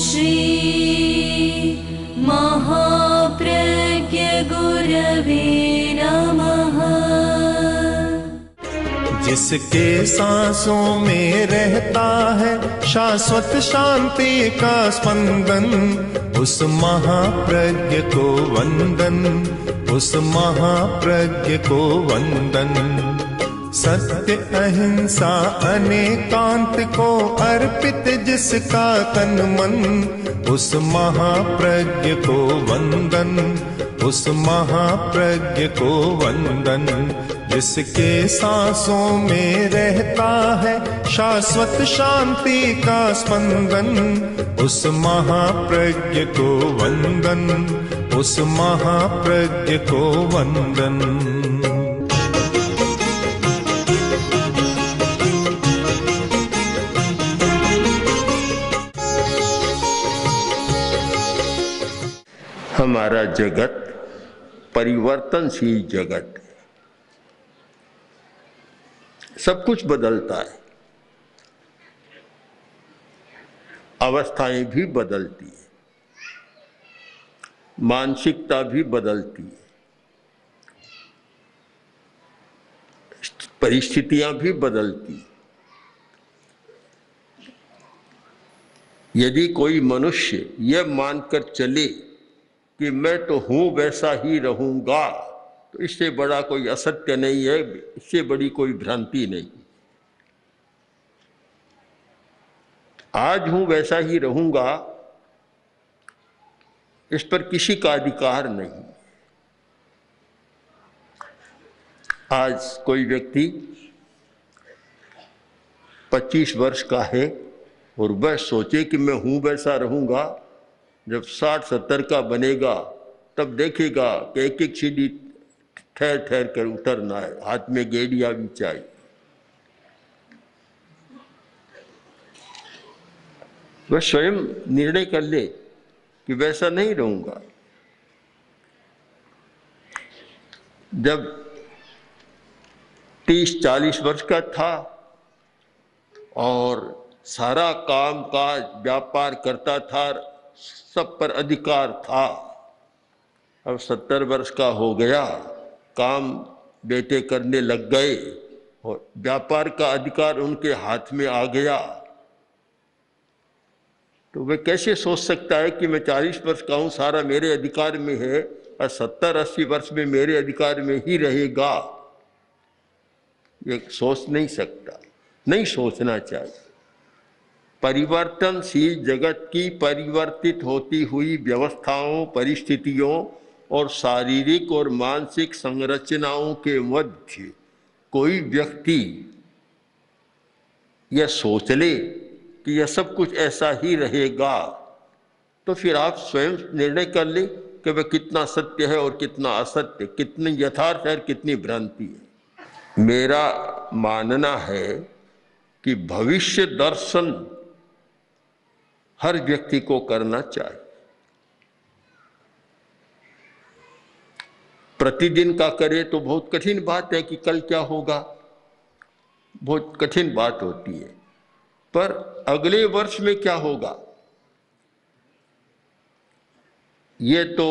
श्री महाप्रज्ञगुरवे नमः। जिसके सांसों में रहता है शाश्वत शांति का स्पंदन, उस महाप्रज्ञ को वंदन, उस महाप्रज्ञ को वंदन। सत्य अहिंसा अनेकांत को अर्पित जिसका तन मन उस महाप्रज्ञ को वंदन, उस महाप्रज्ञ को वंदन, जिसके सांसों में रहता है शाश्वत शांति का स्पंदन, उस महाप्रज्ञ को वंदन, उस महाप्रज्ञ को वंदन। हमारा जगत परिवर्तनशील जगत है। सब कुछ बदलता है। अवस्थाएँ भी बदलती है। मानसिकता भी बदलती है। परिस्थितियाँ भी बदलती हैं। यदि कोई मनुष्य यह मानकर चले कि मैं तो हूँ वैसा ही रहूँगा। तो इससे बड़ा कोई असत्य नहीं है, इससे बड़ी कोई भ्रांति नहीं। आज हूँ वैसा ही रहूँगा, इस पर किसी का अधिकार नहीं। आज कोई व्यक्ति 25 वर्ष का है और वह सोचे कि मैं हूँ वैसा रहूँगा जब 60-70 का बनेगा, तब देखेगा कि एक एक सीढ़ी ठहर ठहर कर उतरना है। हाथ में गेड़िया भी चाहिए। वह स्वयं निर्णय कर ले कि वैसा नहीं रहूँगा। जब तीस चालीस वर्ष का था और सारा काम काज व्यापार करता था सब पर अधिकार था। अब सत्तर वर्ष का हो गया, काम बेटे करने लग गए और व्यापार का अधिकार उनके हाथ में आ गया। तो वे कैसे सोच सकता है कि मैं चालीस वर्ष का हूँ, सारा मेरे अधिकार में है और सत्तर, अस्सी वर्ष में मेरे अधिकार में ही रहेगा? ये सोच नहीं सकता, नहीं सोचना चाहिए। परिवर्तनशील जगत की परिवर्तित होती हुई व्यवस्थाओं, परिस्थितियों और शारीरिक और मानसिक संरचनाओं के मध्य कोई व्यक्ति यह सोच ले कि यह सब कुछ ऐसा ही रहेगा तो फिर आप स्वयं निर्णय कर ले कि वह कितना सत्य है और कितना असत्य, कितनी यथार्थ है और कितनी भ्रांति है। मेरा मानना है कि भविष्य दर्शन हर व्यक्ति को करना चाहिए। प्रतिदिन का करे तो बहुत कठिन बात है कि कल क्या होगा। बहुत कठिन बात होती है। पर अगले वर्ष में क्या होगा? ये तो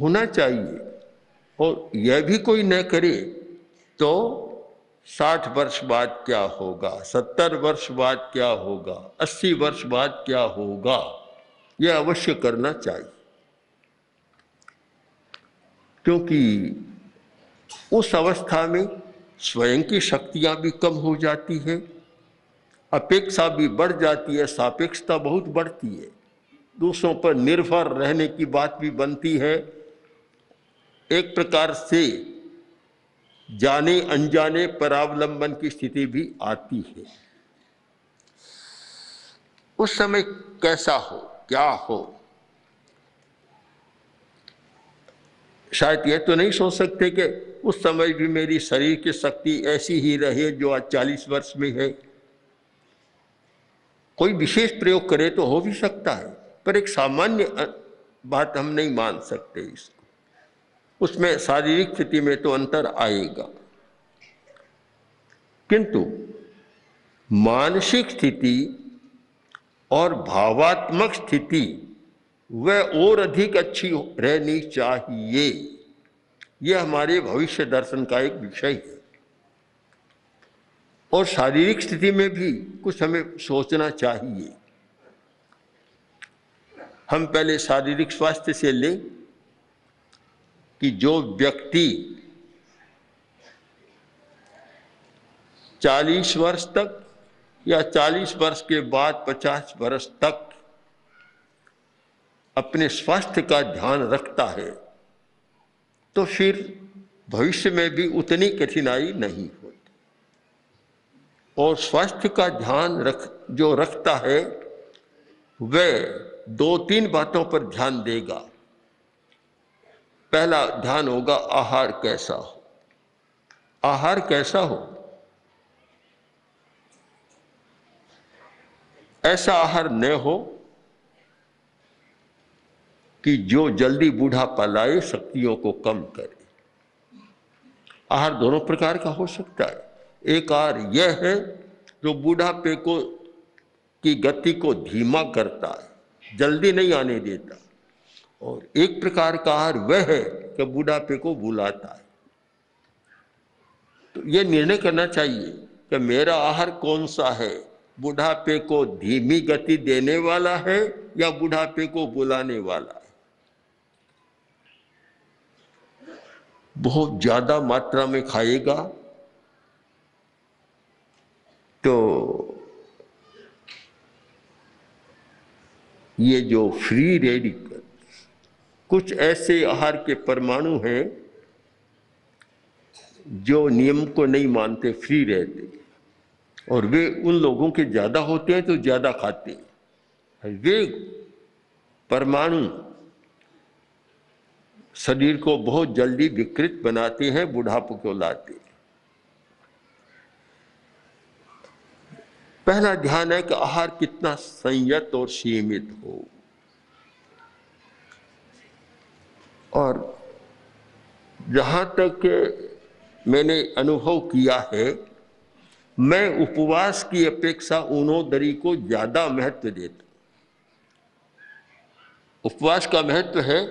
होना चाहिए। और यह भी कोई न करे तो साठ वर्ष बाद क्या होगा? सत्तर वर्ष बाद क्या होगा? अस्सी वर्ष बाद क्या होगा? यह अवश्य करना चाहिए। क्योंकि उस अवस्था में स्वयं की शक्तियाँ भी कम हो जाती है, अपेक्षा भी बढ़ जाती है, सापेक्षता बहुत बढ़ती है। दूसरों पर निर्भर रहने की बात भी बनती है। एक प्रकार से जाने अनजाने परावलंबन की स्थिति भी आती है। उस समय कैसा हो, क्या हो? शायद यह तो नहीं सोच सकते कि उस समय भी मेरी शरीर की शक्ति ऐसी ही रहे जो आज चालीस वर्ष में है। कोई विशेष प्रयोग करे तो हो भी सकता है, पर एक सामान्य बात हम नहीं मान सकते इसको उसमें शारीरिक स्थिति में तो अंतर आएगा। किंतु मानसिक स्थिति और भावात्मक स्थिति वह और अधिक अच्छी रहनी चाहिए। यह हमारे भविष्य दर्शन का एक विषय है। और शारीरिक स्थिति में भी कुछ हमें सोचना चाहिए। हम पहले शारीरिक स्वास्थ्य से लें। कि जो व्यक्ति 40 वर्ष तक या 40 वर्ष के बाद 50 वर्ष तक अपने स्वास्थ्य का ध्यान रखता है तो फिर भविष्य में भी उतनी कठिनाई नहीं होती। और स्वास्थ्य का ध्यान रख, जो रखता है, वह दो तीन बातों पर ध्यान देगा। पहला ध्यान होगा आहार कैसा हो। आहार कैसा हो? ऐसा आहार न हो कि जो जल्दी बूढ़ा लाए, शक्तियों को कम करे। आहार दोनों प्रकार का हो सकता है। एक आहार यह है, जो बूढ़ापे को, की गति को धीमा करता है, जल्दी नहीं आने देता। और एक प्रकार का आहार वह है कि बुढ़ापे को बुलाता है। तो यह निर्णय करना चाहिए कि मेरा आहार कौन सा है? बुढ़ापे को धीमी गति देने वाला है या बुढ़ापे को बुलाने वाला है? बहुत ज़्यादा मात्रा में खाएगा तो ये जो फ्री रेडिकल कुछ ऐसे आहार के परमाणु हैं जो नियम को नहीं मानते फ्री रहते और वे उन लोगों के ज़्यादा होते हैं तो ज़्यादा खाते हैं। वे परमाणु शरीर को बहुत जल्दी विकृत बनाते हैं, बुढ़ापे को लाते हैं। पहला ध्यान है कि आहार कितना संयत और सीमित हो। और जहाँ तक मैंने अनुभव किया है, मैं उपवास की अपेक्षा उनोदरी को ज़्यादा महत्व देता उपवास का महत्व है,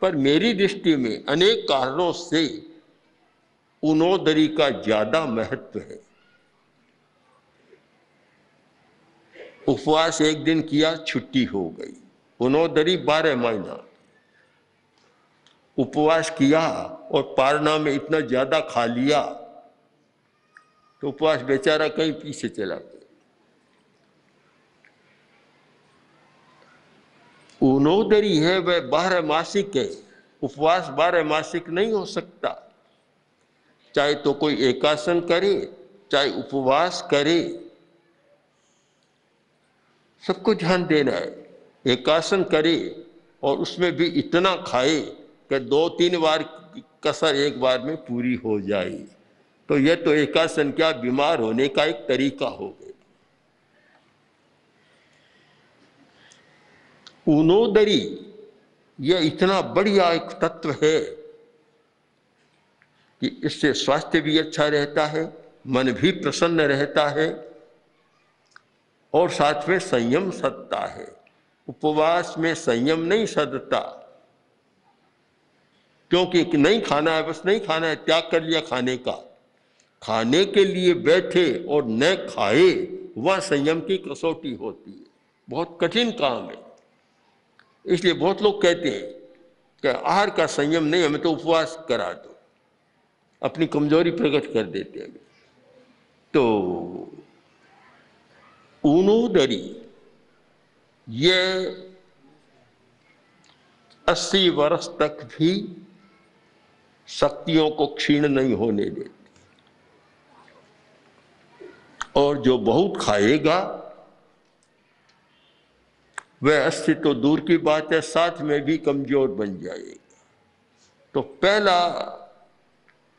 पर मेरी दृष्टि में अनेक कारणों से उनोदरी का ज़्यादा महत्व है। उपवास एक दिन किया, छुट्टी हो गई। उनोदरी बारह महीना उपवास किया और पारना में इतना ज़्यादा खा लिया तो उपवास बेचारा कहीं पीछे चला गया। उनोदरी है, वह बारह मासिक है। उपवास बारह मासिक नहीं हो सकता। चाहे तो कोई एकासन करे, चाहे उपवास करे। सबको ध्यान देना है, एकासन करे और उसमें भी इतना खाए। कि दो तीन बार कसर एक बार में पूरी हो जाए। तो यह तो एकासन क्या बीमार होने का एक तरीका हो गया। उनोदरी यह इतना बढ़िया एक तत्व है कि इससे स्वास्थ्य भी अच्छा रहता है, मन भी प्रसन्न रहता है और साथ में संयम सदता है। उपवास में संयम नहीं सदता। क्योंकि नहीं खाना है, बस नहीं खाना है, त्याग कर लिया खाने का। खाने के लिए बैठे और न खाए, वह संयम की कसौटी होती है। बहुत कठिन काम है। इसलिए बहुत लोग कहते हैं कि आहार का संयम नहीं, हमें तो उपवास करा दो। अपनी कमज़ोरी प्रकट कर देते हैं। तो ऊनोदरी ये अस्सी वर्ष तक भी शक्तियों को क्षीण नहीं होने देती। और जो बहुत खाएगा, वह अस्सी तो दूर की बात है, साथ में भी कमज़ोर बन जाएगा। तो पहला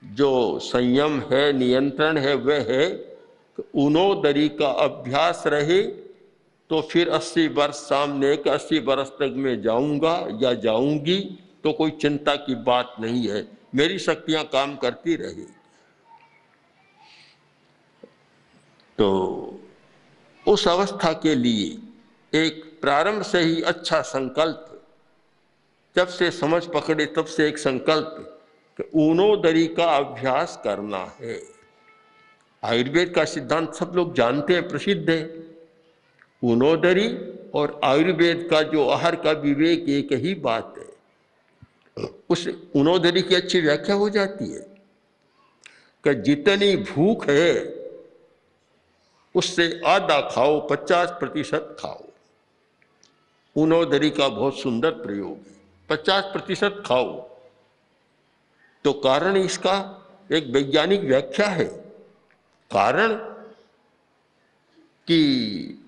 जो संयम है, नियंत्रण है, वह है कि उनोदरी का अभ्यास रहे तो फिर 80 वर्ष सामने के 80 वर्ष तक मैं जाऊँगा या जाऊँगी तो कोई चिंता की बात नहीं है। मेरी शक्तियाँ काम करती रही। तो उस अवस्था के लिए एक प्रारंभ से ही अच्छा संकल्प, जब से समझ पकड़े तब से एक संकल्प कि ऊनोदरी का अभ्यास करना है। आयुर्वेद का सिद्धांत सब लोग जानते हैं, प्रसिद्ध है। ऊनोदरी और आयुर्वेद का जो आहार का विवेक एक ही बात उस ऊनोदरी की अच्छी व्याख्या हो जाती है कि जितनी भूख है, उससे आधा खाओ, पचास प्रतिशत खाओ। ऊनोदरी का बहुत सुंदर प्रयोग है। पचास प्रतिशत खाओ। तो कारण इसका एक वैज्ञानिक व्याख्या है। कारण कि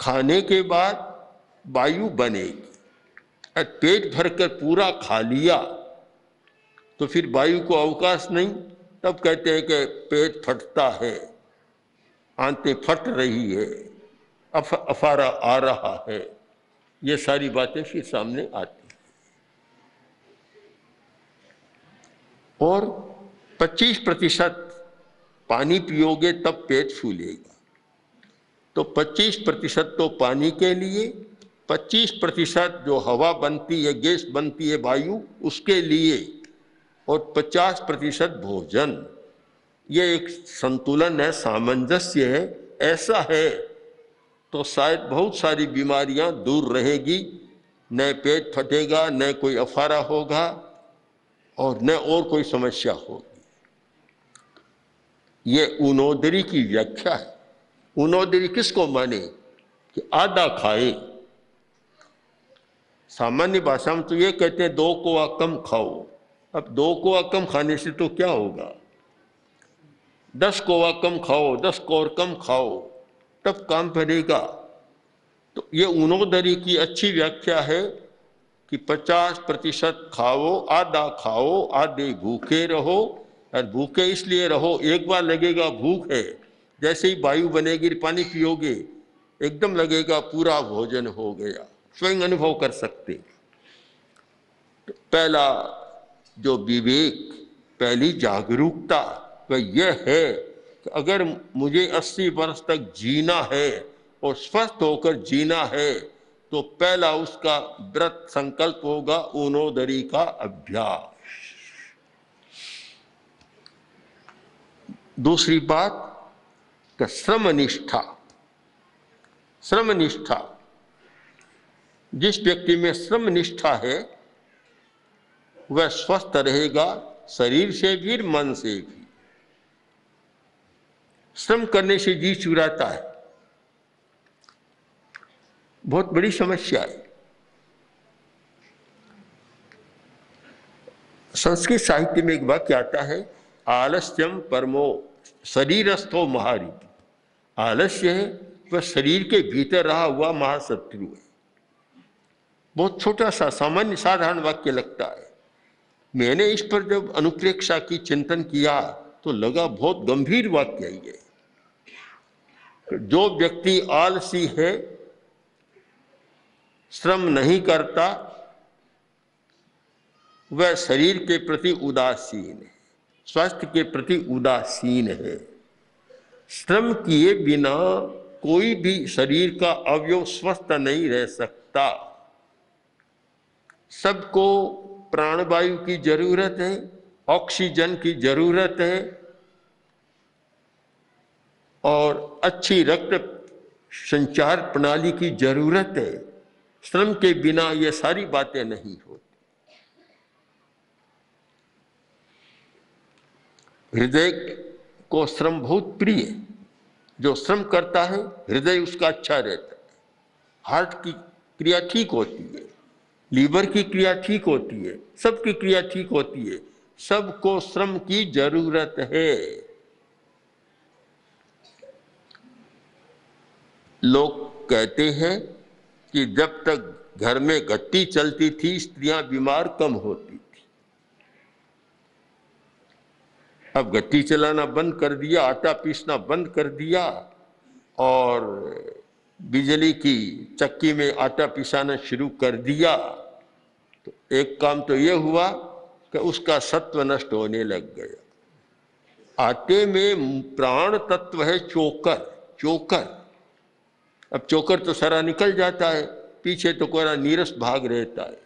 खाने के बाद वायु बनेगी। पेट भरकर पूरा खा लिया तो फिर वायु को अवकाश नहीं। तब कहते हैं कि पेट फटता है, आंतें फट रही है, अफ, अफारा आ रहा है। ये सारी बातें फिर सामने आती और 25 प्रतिशत पानी पियोगे तब पेट फूलेगा। तो 25 प्रतिशत तो पानी के लिए 25 प्रतिशत जो हवा बनती है, गैस बनती है वायु, उसके लिए और 50 प्रतिशत भोजन। ये एक संतुलन है, सामंजस्य है, ऐसा है तो शायद बहुत सारी बीमारियाँ दूर रहेगी। न पेट फटेगा, न कोई अफारा होगा और न और कोई समस्या होगी। ये उनोदरी की व्याख्या है। उनोदरी किसको माने? कि आधा खाए। सामान्य भाषा में तो ये कहते हैं, दो कोआ कम खाओ। अब दो कोआ कम खाने से तो क्या होगा? दस कोवा कम खाओ, दस कोर कम खाओ, तब काम बनेगा तो ये उनोदरी की अच्छी व्याख्या है कि 50 प्रतिशत खाओ, आधा खाओ, आधे भूखे रहो, और भूखे इसलिए रहो, एक बार लगेगा भूख है, जैसे ही वायु बनेगी, पानी पियोगे, एकदम लगेगा पूरा भोजन हो गया। स्वयं अनुभव कर सकते। पहला जो विवेक, पहली जागरूकता, वह यह है कि अगर मुझे 80 वर्ष तक जीना है और स्वस्थ होकर जीना है तो पहला उसका व्रत संकल्प होगा ऊनोदरी का अभ्यास। दूसरी बात, का श्रम निष्ठा श्रम निष्ठा जिस व्यक्ति में श्रम निष्ठा है, वह स्वस्थ रहेगा, शरीर से भी मन से भी। श्रम करने से जी चुराता है। बहुत बड़ी समस्या है। संस्कृत साहित्य में एक वाक्य आता है आलस्यम परमो शरीरस्थो महारी आलस्य है, वह शरीर के भीतर रहा हुआ महाशत्रु है। बहुत छोटा सा, सामान्य, साधारण वाक्य लगता है। मैंने इस पर जब अनुप्रेक्षा की, चिंतन किया तो लगा बहुत गंभीर वाक्य है ये। जो व्यक्ति आलसी है, श्रम नहीं करता, वह शरीर के प्रति उदासीन है, स्वास्थ्य के प्रति उदासीन है। श्रम किए बिना कोई भी शरीर का अवयव स्वस्थ नहीं रह सकता। सबको प्राणवायु की ज़रूरत है, ऑक्सीजन की ज़रूरत है, और अच्छी रक्त संचार प्रणाली की ज़रूरत है। श्रम के बिना ये सारी बातें नहीं होती। हृदय को श्रम बहुत प्रिय जो श्रम करता है, हृदय उसका अच्छा रहता है। हार्ट की क्रिया ठीक होती है। लीवर की क्रिया ठीक होती है सबकी क्रिया ठीक होती है, सबको श्रम की ज़रूरत है। लोग कहते हैं कि जब तक घर में गट्टी चलती थी, स्त्रियाँ बीमार कम होती थी। अब गट्टी चलाना बंद कर दिया, आटा पीसना बंद कर दिया और बिजली की चक्की में आटा पिसाना शुरू कर दिया तो एक काम तो यह हुआ कि उसका सत्व नष्ट होने लग गया। आटे में प्राण तत्व है चोकर चोकर। अब चोकर तो सारा निकल जाता है, पीछे तो कोरा नीरस भाग रहता है।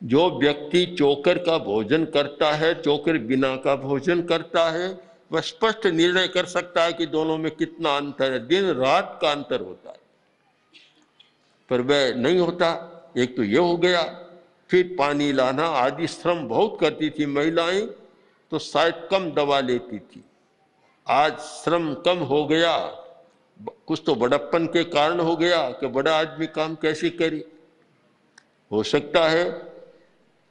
जो व्यक्ति चोकर का भोजन करता है, चोकर बिना का भोजन करता है वह स्पष्ट निर्णय कर सकता है कि दोनों में कितना अंतर है। दिन रात का अंतर होता है। पर वह नहीं होता। एक तो यह हो गया, फिर पानी लाना आदि श्रम बहुत करती थी महिलाएँ तो शायद कम दवा लेती थी। आज श्रम कम हो गया। कुछ तो बड़प्पन के कारण हो गया कि बड़ा आदमी काम कैसे करे। हो सकता है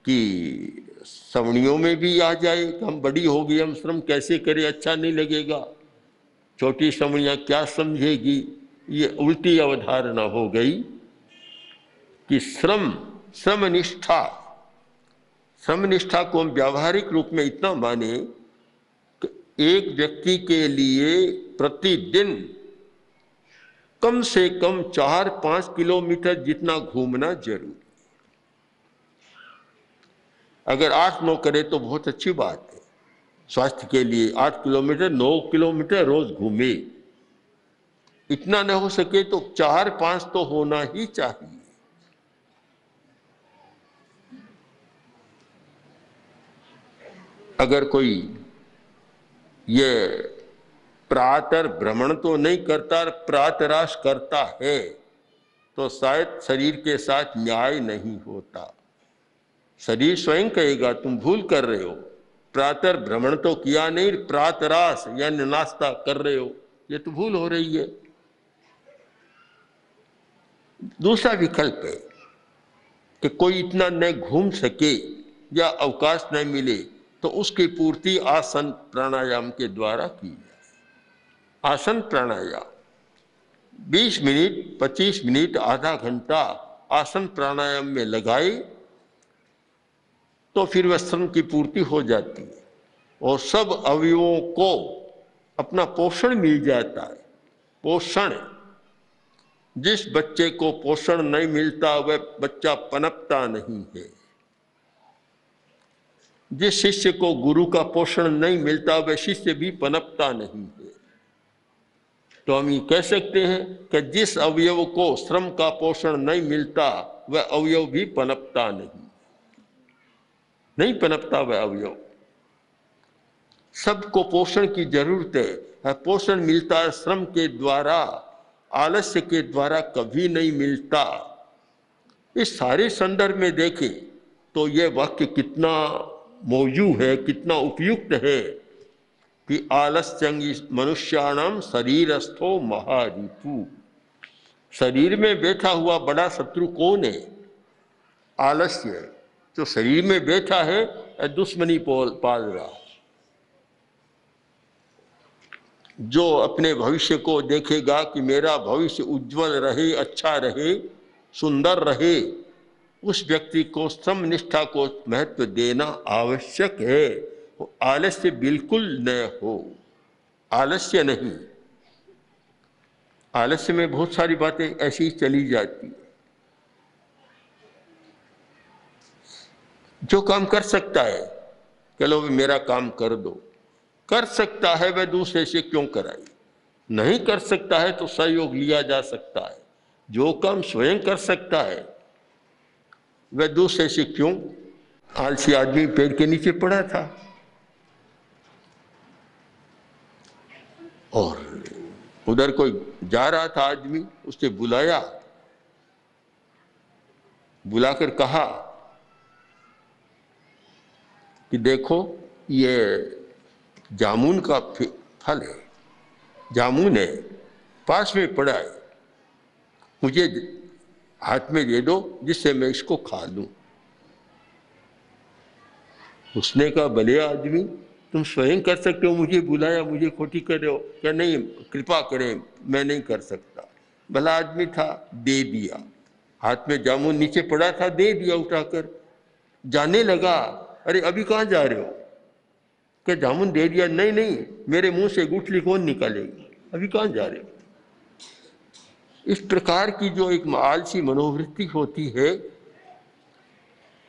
कि सवणियों में भी आ जाए कि हम बड़ी हो गई हम श्रम कैसे करें अच्छा नहीं लगेगा। छोटी सवणियाँ क्या समझेगी? ये उल्टी अवधारणा हो गई कि श्रम श्रम निष्ठा श्रम निष्ठा को हम व्यावहारिक रूप में इतना माने कि एक व्यक्ति के लिए प्रतिदिन कम से कम चार पाँच किलोमीटर जितना घूमना ज़रूरी अगर आठ नौ करे तो बहुत अच्छी बात है। स्वास्थ्य के लिए आठ किलोमीटर, नौ किलोमीटर रोज घूमे। इतना न हो सके तो चार पाँच तो होना ही चाहिए। अगर कोई ये प्रातर भ्रमण तो नहीं करता प्रातराश करता है तो शायद शरीर के साथ न्याय नहीं होता। शरीर स्वयं कहेगा, तुम भूल कर रहे हो। प्रातर भ्रमण तो किया नहीं, प्रातरास यानी नाश्ता कर रहे हो। ये तो भूल हो रही है। दूसरा विकल्प है कि कोई इतना न घूम सके या अवकाश न मिले तो उसकी पूर्ति आसन प्राणायाम के द्वारा की जाए। आसन प्राणायाम। 20 मिनट 25 मिनट, आधा घंटा आसन प्राणायाम में लगाए तो फिर वह श्रम की पूर्ति हो जाती है। और सब अवयवों को अपना पोषण मिल जाता है। पोषण, जिस बच्चे को पोषण नहीं मिलता, वह बच्चा पनपता नहीं है। जिस शिष्य को गुरु का पोषण नहीं मिलता, वह शिष्य भी पनपता नहीं है। तो हम ये कह सकते हैं कि जिस अवयव को श्रम का पोषण नहीं मिलता, वह अवयव भी पनपता नहीं। नहीं पनपता वह अवयव। सबको पोषण की ज़रूरत है। पोषण मिलता है श्रम के द्वारा, आलस्य के द्वारा कभी नहीं मिलता। इस सारे संदर्भ में देखें तो यह वाक्य कितना मौजू है, कितना उपयुक्त है कि आलस्यंगी मनुष्याणाम शरीरस्थो महारिपु शरीर में बैठा हुआ बड़ा शत्रु कौन है? आलस्य जो शरीर में बैठा है दुश्मनी पाल रहा जो अपने भविष्य को देखेगा कि मेरा भविष्य उज्जवल रहे अच्छा रहे, सुंदर रहे, उस व्यक्ति को श्रम निष्ठा को महत्व देना आवश्यक है। आलस्य बिल्कुल न हो। आलस्य नहीं। आलस्य में बहुत सारी बातें ऐसी चली जाती जो काम कर सकता है चलो भी मेरा काम कर दो। कर सकता है, वह दूसरे से क्यों कराए? नहीं कर सकता है तो सहयोग लिया जा सकता है। जो काम स्वयं कर सकता है, वह दूसरे से क्यों? आलसी आदमी पेड़ के नीचे पड़ा था। और उधर कोई जा रहा था आदमी उसने बुलाया। बुलाकर कहा कि देखो, ये जामुन का फल है, जामुन है, पास में पड़ा है, मुझे हाथ में दे दो, जिससे मैं इसको खा लूँ। उसने कहा, भले आदमी, तुम स्वयं कर सकते हो, मुझे बुलाया, मुझे खोटी कर हो। क्या नहीं, कृपा करें, मैं नहीं कर सकता। भला आदमी था, दे दिया। हाथ में जामुन नीचे पड़ा था, दे दिया उठाकर। जाने लगा अरे, अभी कहाँ जा रहे हो? क्या जामुन दे दिया? नहीं नहीं, मेरे मुँह से गुठली कौन निकालेगी। अभी कहाँ जा रहे हो? इस प्रकार की जो एक आलसी मनोवृत्ति होती है,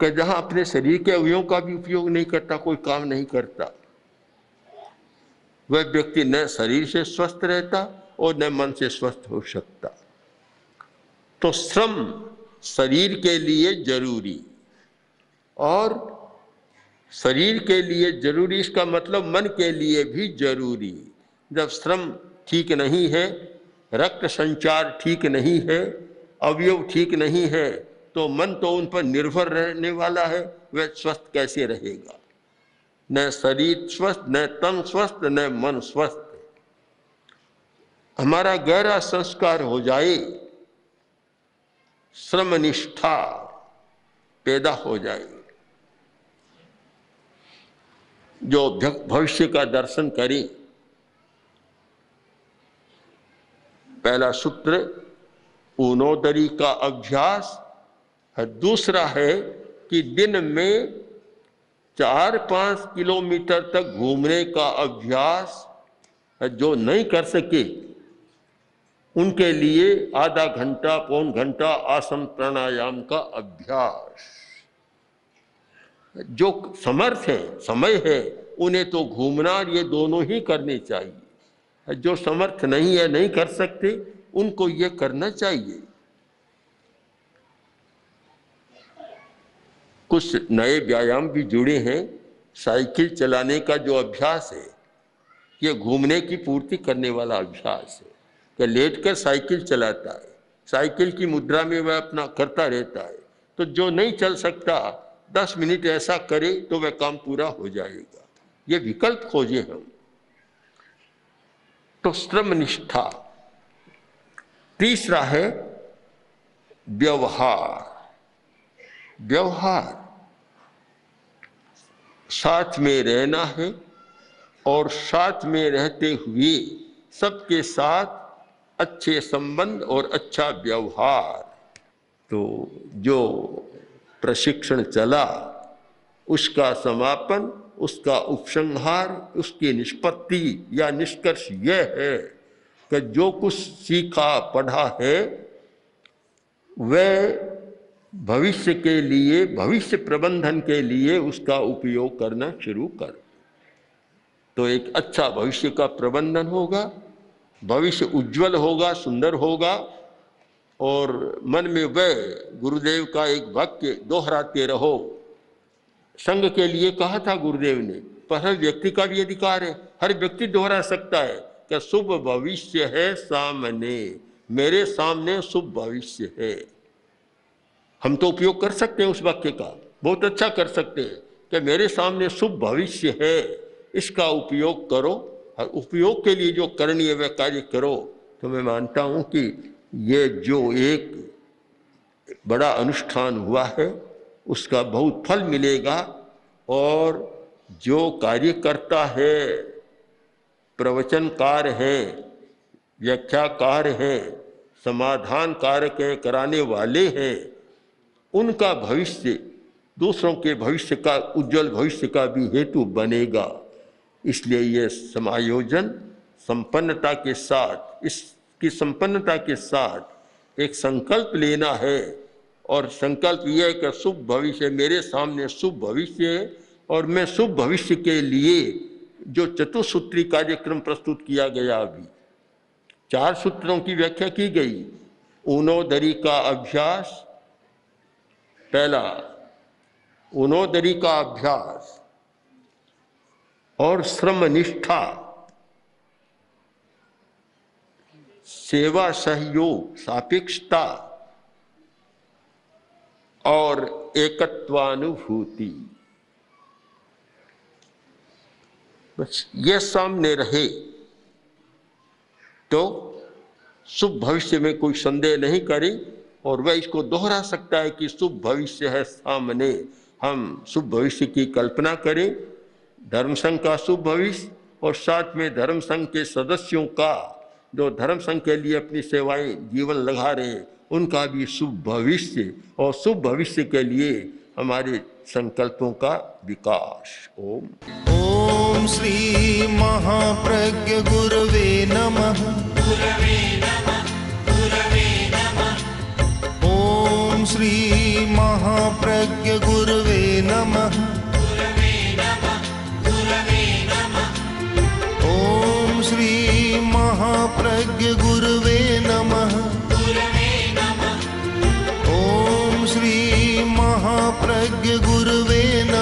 कि जहाँ अपने शरीर के अवयों का भी उपयोग नहीं करता, कोई काम नहीं करता। वह व्यक्ति न शरीर से स्वस्थ रहता और न मन से स्वस्थ हो सकता। तो श्रम शरीर के लिए ज़रूरी। और शरीर के लिए ज़रूरी, इसका मतलब मन के लिए भी ज़रूरी। जब श्रम ठीक नहीं है, रक्त संचार ठीक नहीं है, अवयव ठीक नहीं है तो मन तो उन पर निर्भर रहने वाला है, वह स्वस्थ कैसे रहेगा? न शरीर स्वस्थ, न तन स्वस्थ, न मन स्वस्थ। हमारा गहरा संस्कार हो जाए श्रम निष्ठा पैदा हो जाए। जो भविष्य का दर्शन करें। पहला सूत्र ऊनोदरी का अभ्यास। है दूसरा है कि दिन में चार पाँच किलोमीटर तक घूमने का अभ्यास जो नहीं कर सके, उनके लिए आधा घंटा, पौन घंटा आसन प्राणायाम का अभ्यास। जो समर्थ है, समय है, उन्हें तो घूमना ये दोनों ही करने चाहिए। जो समर्थ नहीं है, नहीं कर सकते, उनको ये करना चाहिए। कुछ नए व्यायाम भी जुड़े हैं, साइकिल चलाने का जो अभ्यास है, ये घूमने की पूर्ति करने वाला अभ्यास है। कि लेट कर साइकिल चलाता है, साइकिल की मुद्रा में वह अपना करता रहता है तो जो नहीं चल सकता दस मिनट ऐसा करे तो वह काम पूरा हो जाएगा। ये विकल्प खोजे हम। तो श्रम निष्ठा तीसरा है व्यवहार। व्यवहार। साथ में रहना है और साथ में रहते हुए सबके साथ अच्छे संबंध और अच्छा व्यवहार। तो जो प्रशिक्षण चला, उसका समापन, उसका उपसंहार, उसकी निष्पत्ति या निष्कर्ष यह है कि जो कुछ सीखा, पढ़ा है, वह भविष्य के लिए, भविष्य प्रबंधन के लिए उसका उपयोग करना शुरू कर तो एक अच्छा भविष्य का प्रबंधन होगा, भविष्य उज्जवल होगा, सुंदर होगा और मन में वह गुरुदेव का एक वाक्य दोहराते रहो। संघ के लिए कहा था गुरुदेव ने, पर हर व्यक्ति का भी अधिकार है, हर व्यक्ति दोहरा सकता है कि शुभ भविष्य है सामने, मेरे सामने शुभ भविष्य है। हम तो उपयोग कर सकते हैं उस वाक्य का, बहुत अच्छा कर सकते हैं कि मेरे सामने शुभ भविष्य है, इसका उपयोग करो, और उपयोग के लिए जो करणीय वह कार्य करो तो मैं मानता हूँ कि ये जो एक बड़ा अनुष्ठान हुआ है, उसका बहुत फल मिलेगा और जो कार्यकर्ता है, प्रवचनकार है, व्याख्याकार है, समाधान कार्य कराने वाले हैं, उनका भविष्य, दूसरों के भविष्य का, उज्जवल भविष्य का भी हेतु बनेगा। इसलिए यह समायोजन, संपन्नता के साथ इसकी संपन्नता के साथ एक संकल्प लेना है। और संकल्प यह है कि शुभ भविष्य, मेरे सामने शुभ भविष्य और मैं शुभ भविष्य के लिए जो चतुसूत्री कार्यक्रम प्रस्तुत किया गया अभी, चार सूत्रों की व्याख्या की गई। ऊनोदरी का अभ्यास, पहला, उनोदरी का अभ्यास और श्रम निष्ठा सेवा सहयोग, सापेक्षता और एकत्वानुभूति। बस ये सामने रहे तो शुभ भविष्य में कोई संदेह नहीं करें और वह इसको दोहरा सकता है कि शुभ भविष्य है सामने। हम शुभ भविष्य की कल्पना करें धर्म संघ का शुभ भविष्य और साथ में धर्म संघ के सदस्यों का जो धर्म संघ के लिए अपनी सेवाएँ जीवन लगा रहे हैं, उनका भी शुभ भविष्य और शुभ भविष्य के लिए हमारे संकल्पों का विकास। ओम। ओम श्री महाप्रज्ञ गुरवे नमः। गुरवे श्री महाप्रज्ञ गुरवे नमः। प्रज्ञ गुरुवे नमः। ॐ श्री महाप्रज्ञ गुरुवे नमः।